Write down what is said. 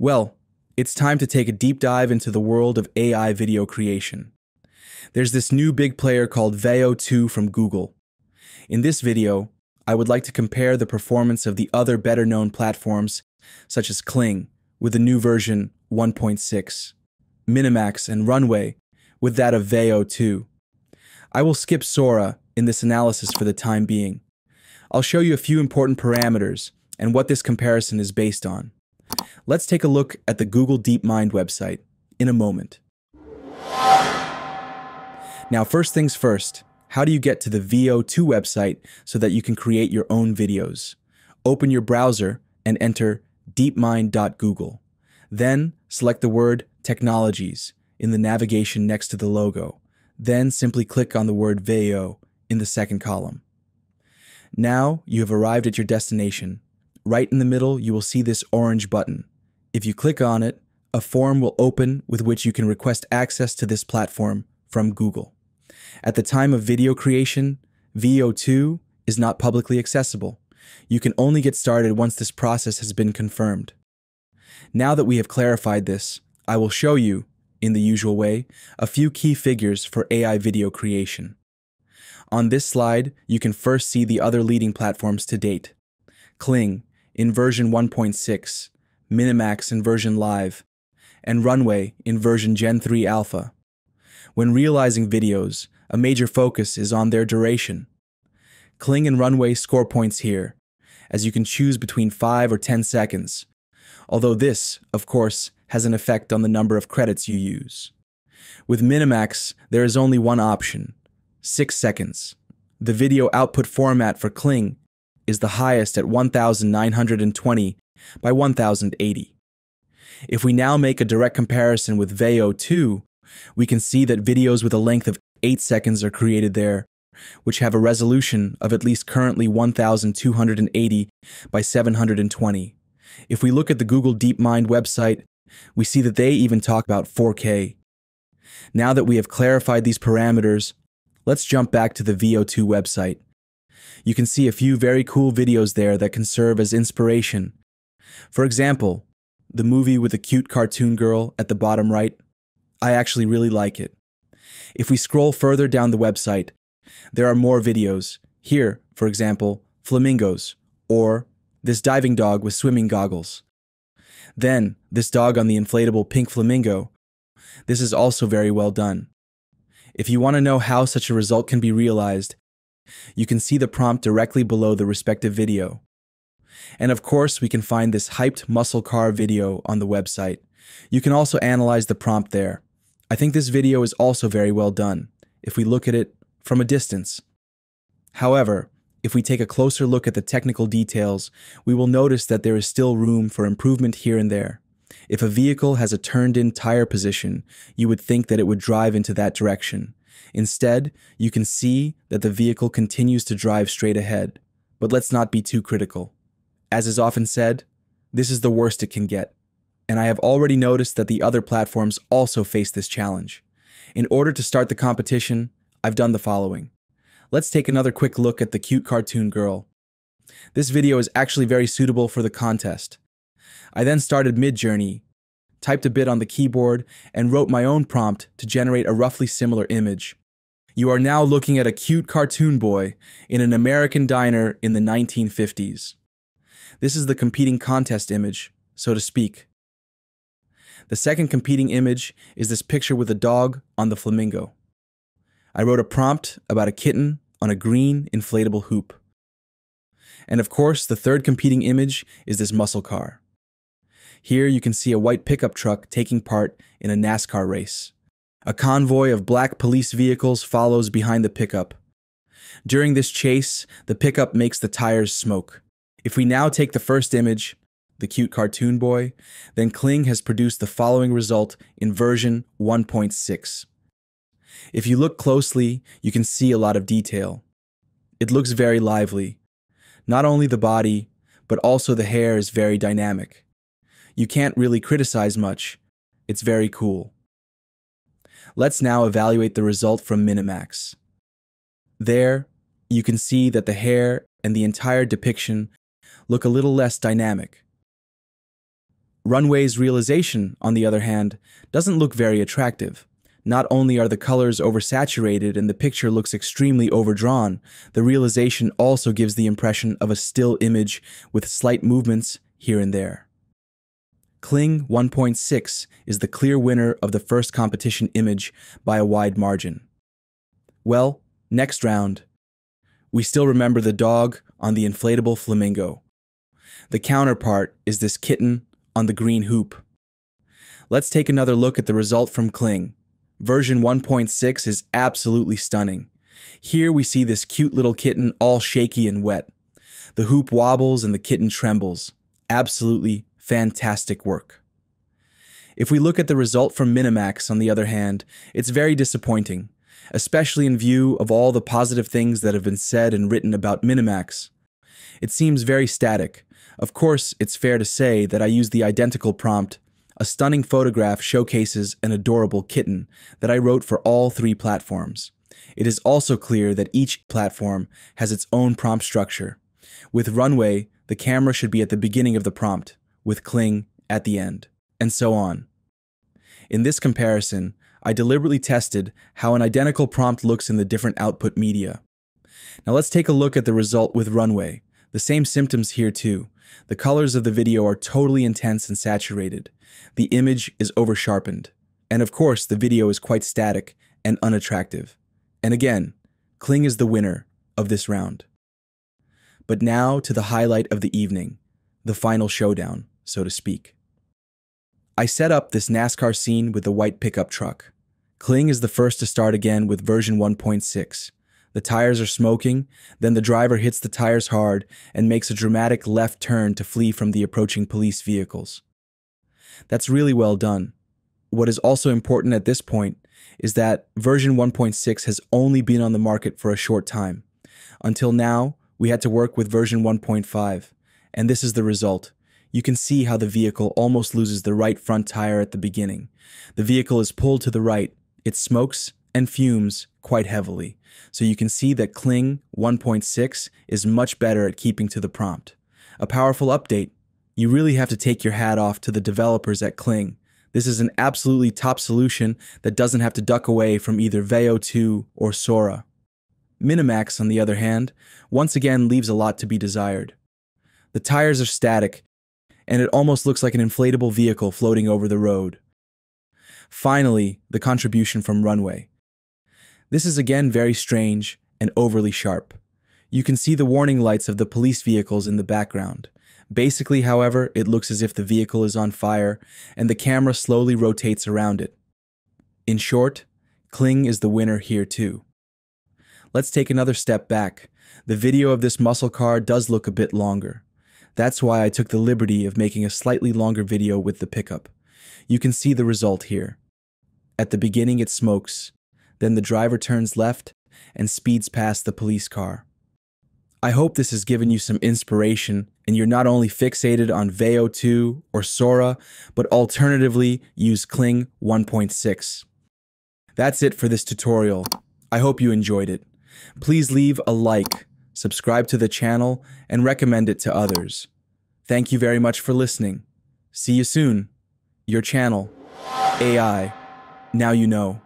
Well, it's time to take a deep dive into the world of AI video creation. There's this new big player called Veo 2 from Google. In this video, I would like to compare the performance of the other better known platforms, such as Kling, with the new version 1.6, Minimax and Runway, with that of Veo 2. I will skip Sora in this analysis for the time being. I'll show you a few important parameters and what this comparison is based on. Let's take a look at the Google DeepMind website in a moment. Now, first things first, how do you get to the Veo 2 website so that you can create your own videos? Open your browser and enter deepmind.google. Then select the word Technologies in the navigation next to the logo. Then simply click on the word Veo in the second column. Now you have arrived at your destination. Right in the middle, you will see this orange button. If you click on it, a form will open with which you can request access to this platform from Google. At the time of video creation, Veo 2 is not publicly accessible. You can only get started once this process has been confirmed. Now that we have clarified this, I will show you, in the usual way, a few key figures for AI video creation. On this slide, you can first see the other leading platforms to date. Kling in version 1.6, Minimax in version Live, and Runway in version Gen 3 Alpha. When realizing videos, a major focus is on their duration. Kling and Runway score points here, as you can choose between 5 or 10 seconds, although this, of course, has an effect on the number of credits you use. With Minimax, there is only one option 6 seconds. The video output format for Kling is the highest at 1920 by 1080. If we now make a direct comparison with Veo 2, we can see that videos with a length of 8 seconds are created there, which have a resolution of at least currently 1280 by 720. If we look at the Google DeepMind website, we see that they even talk about 4K. Now that we have clarified these parameters, let's jump back to the Veo 2 website. You can see a few very cool videos there that can serve as inspiration. For example, the movie with the cute cartoon girl at the bottom right. I actually really like it. If we scroll further down the website, there are more videos. Here, for example, flamingos, or this diving dog with swimming goggles. Then, this dog on the inflatable pink flamingo. This is also very well done. If you want to know how such a result can be realized, you can see the prompt directly below the respective video. And of course, we can find this hyped muscle car video on the website. You can also analyze the prompt there. I think this video is also very well done, if we look at it from a distance. However, if we take a closer look at the technical details, we will notice that there is still room for improvement here and there. If a vehicle has a turned in tire position, you would think that it would drive into that direction. Instead, you can see that the vehicle continues to drive straight ahead. But let's not be too critical. As is often said, this is the worst it can get. And I have already noticed that the other platforms also face this challenge. In order to start the competition, I've done the following. Let's take another quick look at the cute cartoon girl. This video is actually very suitable for the contest. I then started Midjourney, typed a bit on the keyboard, and wrote my own prompt to generate a roughly similar image. You are now looking at a cute cartoon boy in an American diner in the 1950s. This is the competing contest image, so to speak. The second competing image is this picture with a dog on the flamingo. I wrote a prompt about a kitten on a green inflatable hoop. And of course, the third competing image is this muscle car. Here you can see a white pickup truck taking part in a NASCAR race. A convoy of black police vehicles follows behind the pickup. During this chase, the pickup makes the tires smoke. If we now take the first image, the cute cartoon boy, then Kling has produced the following result in version 1.6. If you look closely, you can see a lot of detail. It looks very lively. Not only the body, but also the hair is very dynamic. You can't really criticize much. It's very cool. Let's now evaluate the result from Minimax. There, you can see that the hair and the entire depiction look a little less dynamic. Runway's realization, on the other hand, doesn't look very attractive. Not only are the colors oversaturated and the picture looks extremely overdrawn, the realization also gives the impression of a still image with slight movements here and there. Kling 1.6 is the clear winner of the first competition image by a wide margin. Well, next round. We still remember the dog on the inflatable flamingo. The counterpart is this kitten on the green hoop. Let's take another look at the result from Kling. Version 1.6 is absolutely stunning. Here we see this cute little kitten all shaky and wet. The hoop wobbles and the kitten trembles. Absolutely fantastic work. If we look at the result from Minimax, on the other hand, it's very disappointing, especially in view of all the positive things that have been said and written about Minimax. It seems very static. Of course, it's fair to say that I used the identical prompt a stunning photograph showcases an adorable kitten that I wrote for all three platforms. It is also clear that each platform has its own prompt structure. With Runway, the camera should be at the beginning of the prompt, with Kling at the end, and so on. In this comparison, I deliberately tested how an identical prompt looks in the different output media. Now let's take a look at the result with Runway. The same symptoms here too. The colors of the video are totally intense and saturated. The image is oversharpened. And of course, the video is quite static and unattractive. And again, Kling is the winner of this round. But now to the highlight of the evening, the final showdown, so to speak. I set up this NASCAR scene with the white pickup truck. Kling is the first to start again with version 1.6. The tires are smoking, then the driver hits the tires hard and makes a dramatic left turn to flee from the approaching police vehicles. That's really well done. What is also important at this point is that version 1.6 has only been on the market for a short time. Until now, we had to work with version 1.5, and this is the result. You can see how the vehicle almost loses the right front tire at the beginning. The vehicle is pulled to the right, it smokes and fumes quite heavily, so you can see that Kling 1.6 is much better at keeping to the prompt. A powerful update you really have to take your hat off to the developers at Kling. This is an absolutely top solution that doesn't have to duck away from either Veo 2 or Sora. Minimax, on the other hand, once again leaves a lot to be desired. The tires are static, and it almost looks like an inflatable vehicle floating over the road. Finally, the contribution from Runway. This is again very strange and overly sharp. You can see the warning lights of the police vehicles in the background. Basically, however, it looks as if the vehicle is on fire and the camera slowly rotates around it. In short, Kling is the winner here too. Let's take another step back. The video of this muscle car does look a bit longer. That's why I took the liberty of making a slightly longer video with the pickup. You can see the result here. At the beginning it smokes, then the driver turns left and speeds past the police car. I hope this has given you some inspiration and you're not only fixated on Veo 2 or Sora, but alternatively use Kling 1.6. That's it for this tutorial. I hope you enjoyed it. Please leave a like, subscribe to the channel, and recommend it to others. Thank you very much for listening. See you soon. Your channel, AI. Now you know.